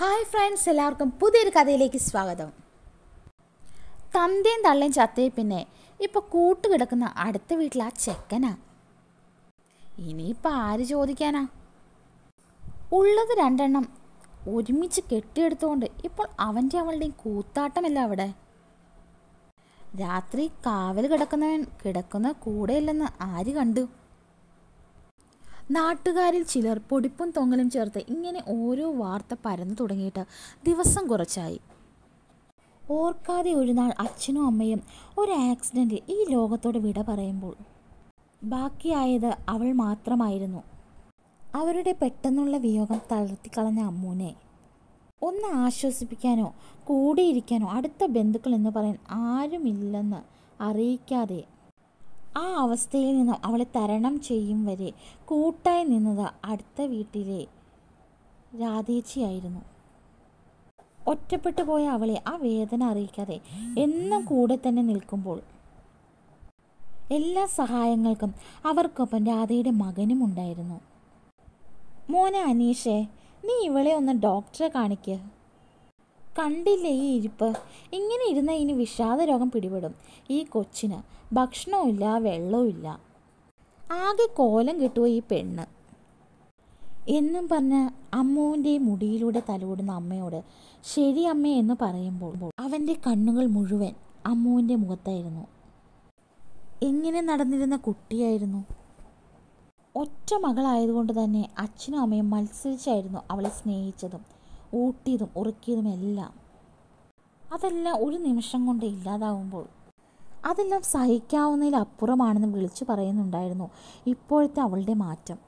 Hi friends എല്ലാവർക്കും പുതിയൊരു കഥയിലേക്ക് സ്വാഗതം. തന്തയും തള്ളയും ചത്തയെ പിന്നെ ഇപ്പോൾ കൂട്ടുകിടക്കുന്ന അടുത്ത വീട്ടിൽ ആ ചെക്കനാ. ഇനിയിപ്പോൾ ആര് ചോദിക്കാനാ? ഉള്ളത് രണ്ടെണ്ണം ഒരുമിച്ച് കെട്ടിയെടുത്തുകൊണ്ട് ഇപ്പോൾ അവന്റെ അവളുടെയും കൂത്താട്ടമല്ല അവിടെ. രാത്രി കാവൽ കിടക്കുന്നവൻ കിടക്കുന്ന കൂടെയില്ലെന്ന് ആര് കണ്ടു? നാട്ടുകാരിൽ ചിലർ പൊടിപ്പും തൊങ്ങലും ചേർത്ത് ഇങ്ങനെ ഓരോ വാർത്ത പരന്നു തുടങ്ങിയിട്ട് ദിവസം കുറച്ചായി. ഓർക്കാതെ ഒരു നാൾ അച്ഛനും അമ്മയും ഒരു ആക്സിഡന്റിൽ ഈ ലോകത്തോട് വിട പറയുമ്പോൾ. ബാക്കിയായത് അവൾ മാത്രമായിരുന്നു. അവരുടെ പെട്ടെന്നുള്ള വിയോഗം തളർത്തിക്കളഞ്ഞ അമ്മൂനെ. ഒന്ന് ആശ്വസിപ്പിക്കാനോ കൂടിയിരിക്കാനോ അടുത്ത ബന്ധുക്കൾ എന്ന് പറയാൻ ആരുമില്ലെന്ന് അറിയിക്കാതെ ആ അവസ്ഥയിൽ നിന്നും അവളെ തരണം ചെയ്യും വരെ കൂട്ടായി നിന്നത് അടുത്ത വീട്ടിലെ രാധേച്ചിയായിരുന്നു ഒറ്റപ്പെട്ടു പോയ അവളെ ആ വേദന അറിയിക്കാതെ എന്നും കൂടെ തന്നെ നിൽക്കുമ്പോൾ എല്ലാ സഹായങ്ങൾക്കും അവർക്കൊപ്പം രാധയുടെ മകനും ഉണ്ടായിരുന്നു. മോനെ അനീഷേ നീ ഇവളെ ഒന്ന് ഡോക്ടറെ കാണിക്ക്. കണ്ടില്ലേ ഈ ഇരിപ്പ്? ഇങ്ങനെ ഇരുന്ന ഇനി വിഷാദ രോഗം പിടിപെടും. ഈ കൊച്ചിന് ഭക്ഷണവുമില്ല വെള്ളവുമില്ല. ആകെ കോലം കിട്ടുമോ ഈ പെണ്ണ്? എന്നും പറഞ്ഞ് അമ്മുവിന്റെ മുടിയിലൂടെ തലോടുന്ന അമ്മയോട് ശരി അമ്മേ എന്ന് പറയുമ്പോൾ അവന്റെ കണ്ണുകൾ മുഴുവൻ അമ്മുവിന്റെ മുഖത്തായിരുന്നു. എങ്ങനെ നടന്നിരുന്ന കുട്ടിയായിരുന്നു? ഒറ്റ മകളായതുകൊണ്ട് തന്നെ അച്ഛനും അമ്മയും മത്സരിച്ചായിരുന്നു അവളെ സ്നേഹിച്ചതും. ഊട്ടിയതും ഉറുക്കിയതും എല്ലാം അതെല്ലാം ഒരു നിമിഷം കൊണ്ട് ഇല്ലാതാവുമ്പോൾ അതെല്ലാം സഹിക്കാവുന്നതിലപ്പുറമാണെന്ന് വിളിച്ചു പറയുന്നുണ്ടായിരുന്നു ഇപ്പോഴത്തെ അവളുടെ മാറ്റം.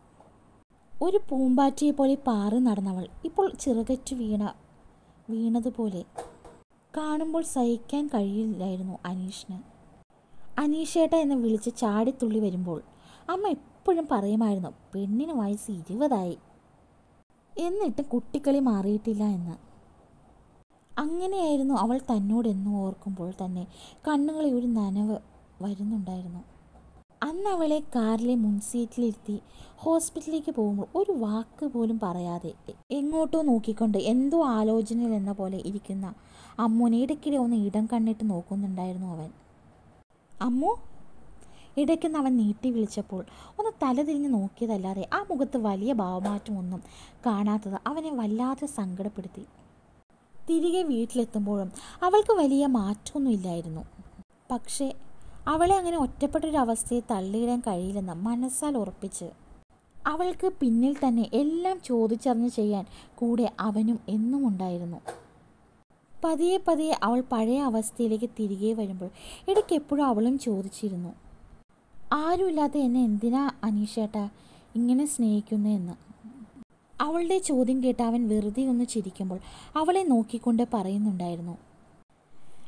ഒരു പൂമ്പാറ്റയെ പോലെ പാറി നടന്നവൾ ഇപ്പോൾ ചിറകറ്റ് വീണ വീണതുപോലെ കാണുമ്പോൾ സഹിക്കാൻ കഴിയില്ലായിരുന്നു അനീഷിന്. അനീഷേട്ട എന്ന് വിളിച്ച് ചാടിത്തുള്ളി വരുമ്പോൾ അമ്മ എപ്പോഴും പറയുമായിരുന്നു പെണ്ണിന് വയസ്സ് ഇരുപതായി. എന്നിട്ട് കുട്ടിക്കളി മാറിയിട്ടില്ല എന്ന്. അങ്ങനെയായിരുന്നു അവൾ തന്നോടെന്നും ഓർക്കുമ്പോൾ തന്നെ കണ്ണുകളിൽ ഒരു നനവ് വരുന്നുണ്ടായിരുന്നു. അന്ന് അവളെ കാറിലെ മുൻസീറ്റിലിരുത്തി ഹോസ്പിറ്റലിലേക്ക് പോകുമ്പോൾ ഒരു വാക്ക് പോലും പറയാതെ എങ്ങോട്ടോ നോക്കിക്കൊണ്ട് എന്തോ ആലോചനയിൽ എന്ന പോലെ ഇരിക്കുന്ന അമ്മുനെ ഇടയ്ക്കിടെ ഒന്ന് ഇടം കണ്ണിട്ട് നോക്കുന്നുണ്ടായിരുന്നു അവൻ. അമ്മു ഇടയ്ക്കൊന്ന് അവൻ നീട്ടി വിളിച്ചപ്പോൾ ഒന്ന് തലതിരിഞ്ഞ് നോക്കിയതല്ലാതെ ആ മുഖത്ത് വലിയ ഭാവമാറ്റമൊന്നും കാണാത്തത് അവനെ വല്ലാതെ സങ്കടപ്പെടുത്തി. തിരികെ വീട്ടിലെത്തുമ്പോഴും അവൾക്ക് വലിയ മാറ്റമൊന്നുമില്ലായിരുന്നു. പക്ഷേ അവളെ അങ്ങനെ ഒറ്റപ്പെട്ടൊരവസ്ഥയെ തള്ളിയിടാൻ കഴിയില്ലെന്ന് മനസ്സാൽ ഉറപ്പിച്ച് അവൾക്ക് പിന്നിൽ തന്നെ എല്ലാം ചോദിച്ചറിഞ്ഞ് ചെയ്യാൻ കൂടെ അവനും എന്നും ഉണ്ടായിരുന്നു. പതിയെ പതിയെ അവൾ പഴയ അവസ്ഥയിലേക്ക് തിരികെ വരുമ്പോൾ ഇടയ്ക്ക് എപ്പോഴും അവളും ചോദിച്ചിരുന്നു. ആരുമില്ലാത്ത എന്നെ എന്തിനാ അനീഷേട്ടാ ഇങ്ങനെ സ്നേഹിക്കുന്നതെന്ന് അവളുടെ ചോദ്യം കേട്ട് അവൻ വെറുതെ ഒന്ന് ചിരിക്കുമ്പോൾ അവളെ നോക്കിക്കൊണ്ട് പറയുന്നുണ്ടായിരുന്നു.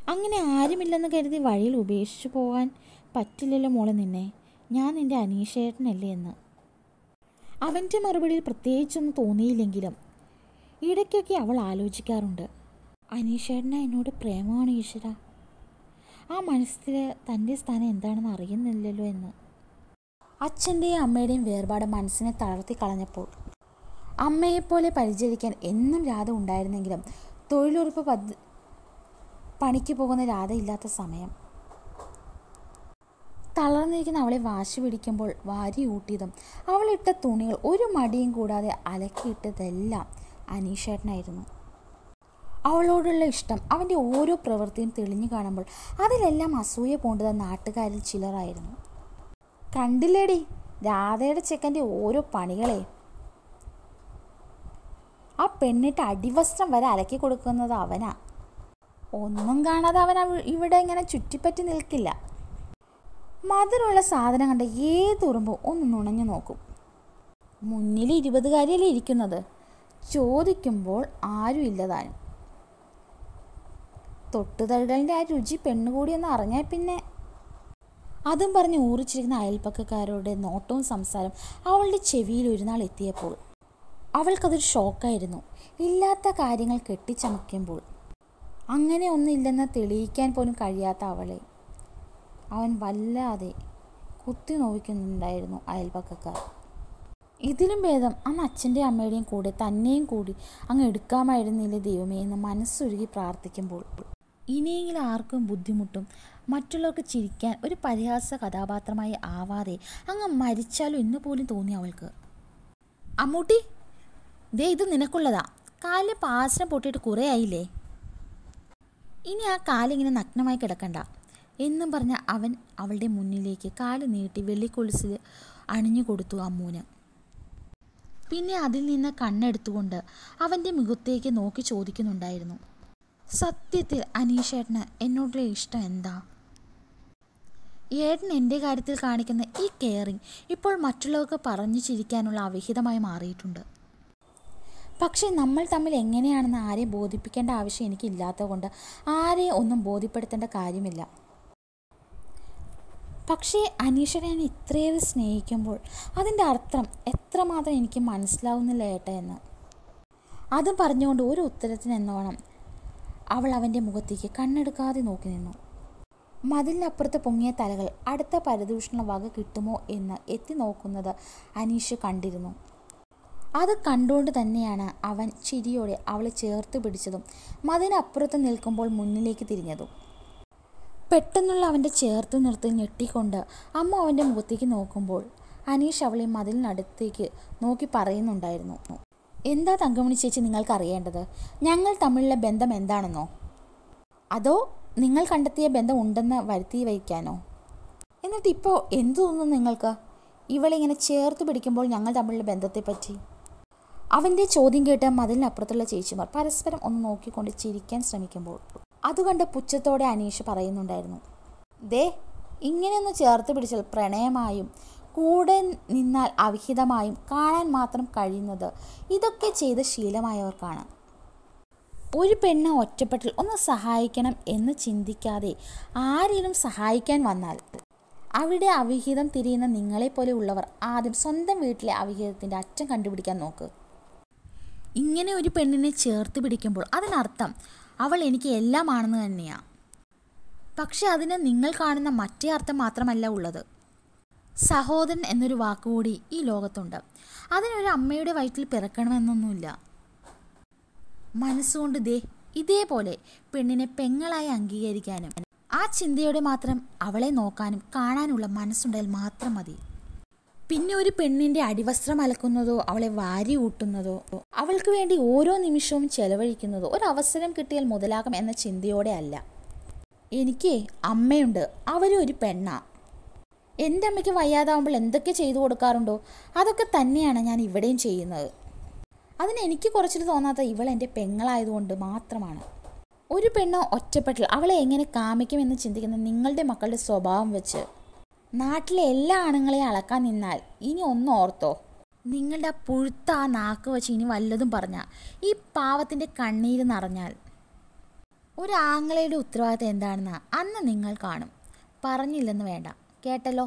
അങ്ങനെ ആരുമില്ലെന്ന് കരുതി വഴിയിൽ ഉപേക്ഷിച്ചു പോകാൻ പറ്റില്ലല്ലോ മോളെ നിന്നെ. ഞാൻ നിന്റെ അനീഷേട്ടനല്ലേ എന്ന്. അവന്റെ മറുപടിയിൽ പ്രത്യേകിച്ചൊന്നും തോന്നിയില്ലെങ്കിലും ഇടയ്ക്കൊക്കെ അവൾ ആലോചിക്കാറുണ്ട്. അനീഷേട്ടന എന്നോട് പ്രേമമാണ് ഈശ്വര. ആ മനസ്സിൽ തന്റെ സ്ഥാനം എന്താണെന്ന് അറിയുന്നില്ലല്ലോ എന്ന്. അച്ഛന്റെയും അമ്മയുടെയും വേർപാട് മനസ്സിനെ തളർത്തി കളഞ്ഞപ്പോൾ അമ്മയെപ്പോലെ പരിചരിക്കാൻ എന്നും രാധ ഉണ്ടായിരുന്നെങ്കിലും തൊഴിലുറപ്പ് പദ്ധ പണിക്ക് പോകുന്ന രാധ ഇല്ലാത്ത സമയം. തളർന്നിരിക്കുന്ന അവളെ വാശി പിടിക്കുമ്പോൾ വാരി ഊട്ടിയതും അവളിട്ട തുണികൾ ഒരു മടിയും കൂടാതെ അലക്കിയിട്ടതെല്ലാം അനീഷേട്ടനായിരുന്നു. അവളോടുള്ള ഇഷ്ടം അവന്റെ ഓരോ പ്രവൃത്തിയും തെളിഞ്ഞു കാണുമ്പോൾ അതിലെല്ലാം അസൂയ പോണ്ടത് നാട്ടുകാരിൽ ചിലറായിരുന്നു കണ്ടില്ലേടി രാധയുടെ ചെക്കന്റെ ഓരോ പണികളെ. ആ പെണ്ണിട്ട് അടിവസ്ത്രം വരെ അലക്കി കൊടുക്കുന്നത് അവനാ. ഒന്നും കാണാതെ അവൻ ഇവിടെ ഇങ്ങനെ ചുറ്റിപ്പറ്റി നിൽക്കില്ല. മധുരമുള്ള സാധനം കണ്ട ഏതുറുമ്പോ ഒന്ന് നുണഞ്ഞു നോക്കും. മുന്നിൽ ഇരുപതുകാരിയല്ലേ ഇരിക്കുന്നത്? ചോദിക്കുമ്പോൾ ആരും ഇല്ലതാനും തൊട്ടുതഴലിന്റെ ആ രുചി പെണ്ണുകൂടി ഒന്ന് അറിഞ്ഞാൽ പിന്നെ. അതും പറഞ്ഞ് ഊറിച്ചിരിക്കുന്ന അയൽപ്പക്കക്കാരുടെ നോട്ടവും സംസാരം അവളുടെ ചെവിയിൽ ഒരു നാൾ എത്തിയപ്പോൾ അവൾക്കതൊരു ഷോക്കായിരുന്നു. ഇല്ലാത്ത കാര്യങ്ങൾ കെട്ടിച്ചമയ്ക്കുമ്പോൾ അങ്ങനെ ഒന്നില്ലെന്ന് തെളിയിക്കാൻ പോലും കഴിയാത്ത അവളെ. അവൻ വല്ലാതെ കുത്തി നോവിക്കുന്നുണ്ടായിരുന്നു അയൽപക്കക്കാർ. ഇതിലും ഭേദം അന്ന് അച്ഛന്റെയും അമ്മയുടെയും കൂടെ തന്നെയും കൂടി അങ്ങ് എടുക്കാമായിരുന്നില്ലേ ദൈവമേ എന്ന് മനസ്സൊരുകി പ്രാർത്ഥിക്കുമ്പോൾ. ഇനിയെങ്കിലും ആർക്കും ബുദ്ധിമുട്ടും മറ്റുള്ളവർക്ക് ചിരിക്കാൻ ഒരു പരിഹാസ കഥാപാത്രമായി ആവാതെ അങ്ങ് മരിച്ചാലും എന്ന് പോലും തോന്നി അവൾക്ക്. അമ്മൂട്ടി ദേ ഇത് നിനക്കുള്ളതാ. കാലിൽ പാസനം പൊട്ടിയിട്ട് കുറേ ആയില്ലേ? ഇനി ആ കാലിങ്ങനെ നഗ്നമായി കിടക്കണ്ട എന്നും പറഞ്ഞ അവൻ അവളുടെ മുന്നിലേക്ക് കാൽ നീട്ടി വെള്ളിക്കൊളിച്ച് അണിഞ്ഞു കൊടുത്തു അമ്മൂന്. പിന്നെ അതിൽ നിന്ന് കണ്ണെടുത്തുകൊണ്ട് അവന്റെ മുഖത്തേക്ക് നോക്കി ചോദിക്കുന്നുണ്ടായിരുന്നു. സത്യത്തിൽ അനീഷേട്ടന് എന്നോടുള്ള ഇഷ്ടം എന്താ? ഏട്ടൻ എന്റെ കാര്യത്തിൽ കാണിക്കുന്ന ഈ കെയറിങ് ഇപ്പോൾ മറ്റുള്ളവർക്ക് പറഞ്ഞു ചിരിക്കാനുള്ള അവിഹിതമായി മാറിയിട്ടുണ്ട്. പക്ഷേ നമ്മൾ തമ്മിൽ എങ്ങനെയാണെന്ന് ആരെയും ബോധിപ്പിക്കേണ്ട ആവശ്യം എനിക്കില്ലാത്തതുകൊണ്ട് ആരെയും ഒന്നും ബോധ്യപ്പെടുത്തേണ്ട കാര്യമില്ല. പക്ഷേ അനീഷനെ ഞാൻ ഇത്രയേറെ സ്നേഹിക്കുമ്പോൾ അതിന്റെ അർത്ഥം എത്രമാത്രം എനിക്ക് മനസ്സിലാവുന്നില്ല ഏട്ട എന്ന്. അതും പറഞ്ഞുകൊണ്ട് ഒരു ഉത്തരത്തിന് എന്നോണം അവൾ അവന്റെ മുഖത്തേക്ക് കണ്ണെടുക്കാതെ നോക്കി നിന്നു. മതിലിനപ്പുറത്ത് പൊങ്ങിയ തലകൾ അടുത്ത പരദൂഷണ വക കിട്ടുമോ എന്ന് എത്തി നോക്കുന്നത് അനീഷ് കണ്ടിരുന്നു. അത് കണ്ടുകൊണ്ട് തന്നെയാണ് അവൻ ചിരിയോടെ അവളെ ചേർത്ത് പിടിച്ചതും മതിനപ്പുറത്ത് നിൽക്കുമ്പോൾ മുന്നിലേക്ക് തിരിഞ്ഞതും. പെട്ടെന്നുള്ള അവന്റെ ചേർത്ത് നിർത്തി ഞെട്ടിക്കൊണ്ട് അമ്മ അവന്റെ മുഖത്തേക്ക് നോക്കുമ്പോൾ അനീഷ് അവളെ മതിലിനടുത്തേക്ക് നോക്കി പറയുന്നുണ്ടായിരുന്നു. എന്താ തങ്കമണി ചേച്ചി നിങ്ങൾക്ക് അറിയേണ്ടത് ഞങ്ങൾ തമ്മിലുള്ള ബന്ധം എന്താണെന്നോ? അതോ നിങ്ങൾ കണ്ടെത്തിയ ബന്ധം ഉണ്ടെന്ന് വരുത്തി വയ്ക്കാനോ? എന്നിട്ട് ഇപ്പോൾ എന്തു തോന്നുന്നു നിങ്ങൾക്ക്? ഇവളിങ്ങനെ ചേർത്ത് പിടിക്കുമ്പോൾ ഞങ്ങൾ തമ്മിലുള്ള ബന്ധത്തെപ്പറ്റി? അവന്റെ ചോദ്യം കേട്ട് മതിലിനപ്പുറത്തുള്ള ചേച്ചിമാർ പരസ്പരം ഒന്ന് നോക്കിക്കൊണ്ട് ചിരിക്കാൻ ശ്രമിക്കുമ്പോൾ അതുകണ്ട് പുച്ഛത്തോടെ അനീഷ് പറയുന്നുണ്ടായിരുന്നു. ദേ ഇങ്ങനെയൊന്ന് ചേർത്ത് പിടിച്ചാൽ പ്രണയമായും കൂടെ നിന്നാൽ അവിഹിതമായും കാണാൻ മാത്രം കഴിയുന്നത്. ഇതൊക്കെ ചെയ്ത് ശീലമായവർക്കാണ്. ഒരു പെണ്ണ് ഒറ്റപ്പെട്ടിൽ ഒന്ന് സഹായിക്കണം എന്ന് ചിന്തിക്കാതെ ആരെങ്കിലും സഹായിക്കാൻ വന്നാൽ അവിടെ അവിഹിതം തിരിയുന്ന നിങ്ങളെപ്പോലെ ഉള്ളവർ ആദ്യം സ്വന്തം വീട്ടിലെ അവിഹിതത്തിന്റെ അറ്റം കണ്ടുപിടിക്കാൻ നോക്ക്. ഇങ്ങനെ ഒരു പെണ്ണിനെ ചേർത്ത് പിടിക്കുമ്പോൾ അതിനർത്ഥം അവൾ എനിക്ക് എല്ലാമാണെന്ന് തന്നെയാണ് പക്ഷെ അതിന് നിങ്ങൾ കാണുന്ന മറ്റേ അർത്ഥം മാത്രമല്ല ഉള്ളത്. സഹോദരൻ എന്നൊരു വാക്കുകൂടി ഈ ലോകത്തുണ്ട്. അതിനൊരു അമ്മയുടെ വയറ്റിൽ പിറക്കണമെന്നൊന്നുമില്ല. മനസ്സുകൊണ്ട് ദേ ഇതേപോലെ പെണ്ണിനെ പെങ്ങളായി അംഗീകരിക്കാനും ആ ചിന്തയോടെ മാത്രം അവളെ നോക്കാനും കാണാനുള്ള മനസ്സുണ്ടായാൽ മാത്രം മതി. പിന്നെ ഒരു പെണ്ണിന്റെ അടിവസ്ത്രം അലക്കുന്നതോ അവളെ വാരി ഊട്ടുന്നതോ അവൾക്ക് വേണ്ടി ഓരോ നിമിഷവും ചെലവഴിക്കുന്നതോ ഒരു അവസരം കിട്ടിയാൽ മുതലാകും എന്ന ചിന്തയോടെ അല്ല. എനിക്ക് അമ്മയുണ്ട്. അവരും ഒരു പെണ്ണാ. എന്റെ അമ്മയ്ക്ക് വയ്യാതാവുമ്പോൾ എന്തൊക്കെ ചെയ്തു കൊടുക്കാറുണ്ടോ? അതൊക്കെ തന്നെയാണ് ഞാൻ ഇവിടെയും ചെയ്യുന്നത്. അതിന് എനിക്ക് കുറച്ചിട്ട് തോന്നാത്ത ഇവൾ എന്റെ പെങ്ങളായതുകൊണ്ട് മാത്രമാണ്. ഒരു പെണ്ണ് ഒറ്റപ്പെട്ടിൽ അവളെ എങ്ങനെ കാമിക്കുമെന്ന് ചിന്തിക്കുന്ന നിങ്ങളുടെ മക്കളുടെ സ്വഭാവം വെച്ച് നാട്ടിലെ എല്ലാ ആണുങ്ങളെയും അളക്കാൻ നിന്നാൽ ഇനി ഒന്ന് ഓർത്തോ. നിങ്ങളുടെ ആ പുഴുത്ത ആ നാക്ക് വെച്ച് ഇനി വല്ലതും പറഞ്ഞാൽ ഈ പാവത്തിന്റെ കണ്ണീര് നിറഞ്ഞാൽ. ഒരു ആങ്ങളയുടെ ഉത്തരവാദിത്തം എന്താണെന്ന് അന്ന് നിങ്ങൾ കാണും. പറഞ്ഞില്ലെന്ന് വേണ്ട. കേട്ടല്ലോ.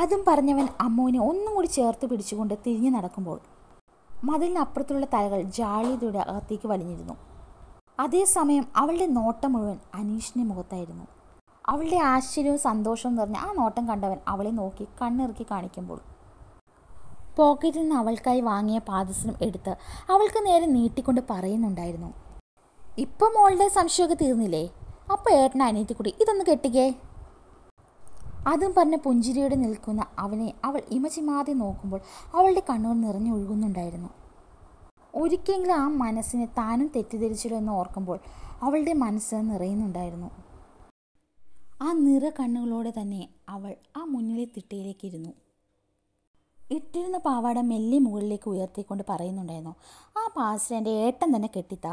അതും പറഞ്ഞവൻ അമ്മുവിനെ ഒന്നും കൂടി ചേർത്ത് പിടിച്ചുകൊണ്ട് തിരിഞ്ഞു നടക്കുമ്പോൾ മതിലിനപ്പുറത്തുള്ള തലകൾ ജാളിയതയുടെ അകത്തേക്ക് വലിഞ്ഞിരുന്നു. അതേസമയം അവളുടെ നോട്ടം മുഴുവൻ അനീഷിന്റെ മുഖത്തായിരുന്നു. അവളുടെ ആശ്ചര്യവും സന്തോഷവും നിറഞ്ഞ ആ നോട്ടം കണ്ടവൻ അവളെ നോക്കി കണ്ണിറുക്കി കാണിക്കുമ്പോൾ പോക്കറ്റിൽ നിന്ന് അവൾക്കായി വാങ്ങിയ പാദസരം എടുത്ത് അവൾക്ക് നേരെ നീട്ടിക്കൊണ്ട് പറയുന്നുണ്ടായിരുന്നു. ഇപ്പം മോളുടെ സംശയമൊക്കെ തീർന്നില്ലേ? അപ്പോൾ ഏട്ടൻ അനിയത്തിക്കുട്ടി ഇതൊന്ന് കെട്ടിക്കേ. അതും പറഞ്ഞ പുഞ്ചിരിയോടെ നിൽക്കുന്ന അവനെ അവൾ ഇമചിമാതെ നോക്കുമ്പോൾ അവളുടെ കണ്ണുകൾ നിറഞ്ഞൊഴുകുന്നുണ്ടായിരുന്നു ഒരിക്കലെങ്കിലും ആ മനസ്സിനെ താനും തെറ്റിദ്ധരിച്ചല്ലോ എന്ന് ഓർക്കുമ്പോൾ അവളുടെ മനസ്സ് നിറയുന്നുണ്ടായിരുന്നു. ആ നിറ കണ്ണുകളോടെ തന്നെ അവൾ ആ മുന്നിലെ തിട്ടയിലേക്ക് ഇരുന്നു ഇട്ടിരുന്ന പാവാട മെല്ലെ മുകളിലേക്ക് ഉയർത്തിക്കൊണ്ട് പറയുന്നുണ്ടായിരുന്നു ആ പാസ്റ്റർ എന്റെ ഏട്ടൻ തന്നെ കെട്ടിത്താ.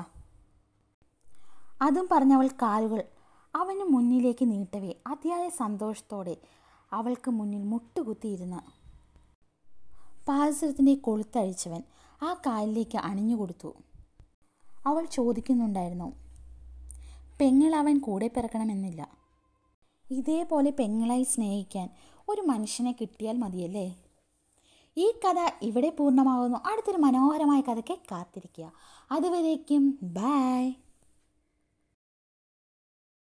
അതും പറഞ്ഞവൾ കാലുകൾ അവന് മുന്നിലേക്ക് നീട്ടവേ. അതിയായ സന്തോഷത്തോടെ അവൾക്ക് മുന്നിൽ മുട്ടുകുത്തിയിരുന്ന പാദസരത്തിന്റെ കൊളുത്തഴിച്ചവൻ ആ കാലിലേക്ക് അണിഞ്ഞുകൊടുത്തു. അവൾ ചോദിക്കുന്നുണ്ടായിരുന്നു പെങ്ങൾ അവൻ കൂടെ പിറക്കണമെന്നില്ല. ഇതേപോലെ പെങ്ങളായി സ്നേഹിക്കാൻ ഒരു മനുഷ്യനെ കിട്ടിയാൽ മതിയല്ലേ? ഈ കഥ ഇവിടെ പൂർണമാകുന്നു. അടുത്തൊരു മനോഹരമായ കഥയ്ക്ക് കാത്തിരിക്കുക. അതുവരേക്കും ബൈ.